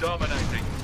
Dominating.